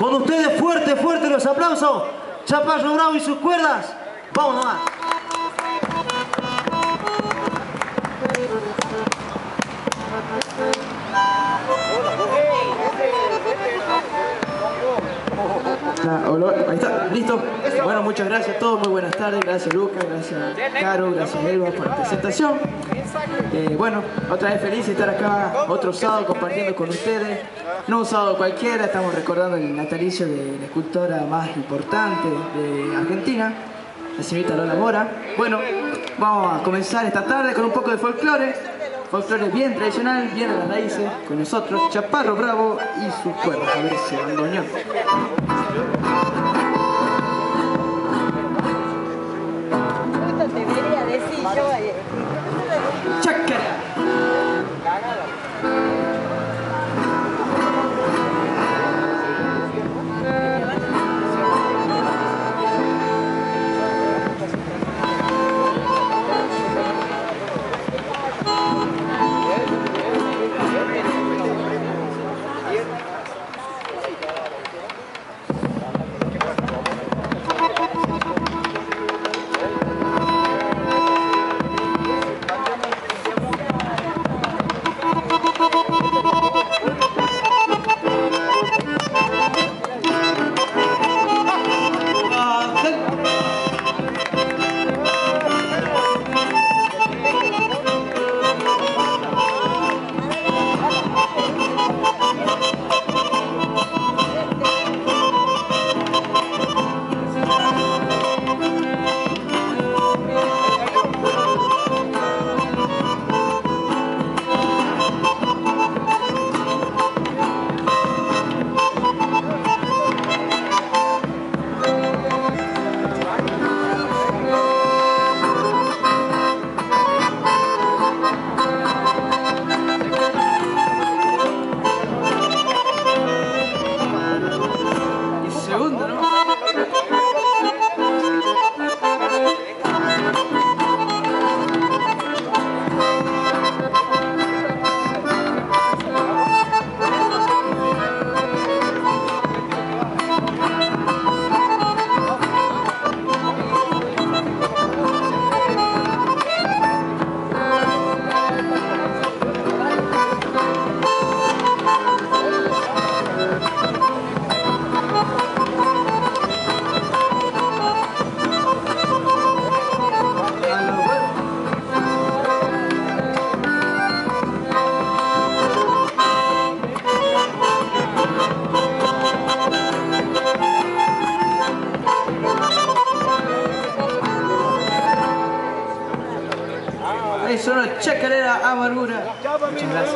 Con ustedes fuerte, fuerte los aplausos. Chaparro Bravo y sus cuerdas. Vamos nomás. ahí está, listo. Bueno, muchas gracias a todos, muy buenas tardes. Gracias Lucas, gracias Caro, gracias Elba por la presentación. Eh, bueno, otra vez feliz de estar acá otro sábado compartiendo con ustedes. No un sábado cualquiera, estamos recordando el natalicio de la escultora más importante de Argentina, la señorita Lola Mora. Bueno, vamos a comenzar esta tarde con un poco de folclore. Folclore bien tradicional, bien a las raíces, con nosotros, Chaparro Bravo y sus cuernos. A ver ese bandoneón. Eso no es chacarera amargura. Muchas gracias.